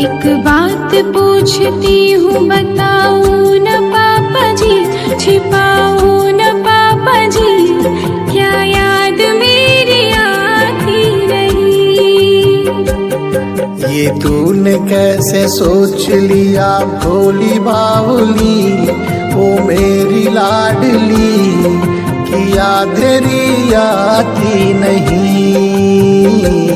एक बात पूछती हूँ बताओ न पापा जी छिपाओ न पापा जी क्या याद मेरी आती नहीं ये तूने कैसे सोच लिया, भोली बावली ओ मेरी लाडली, कि याद तेरी आती नहीं?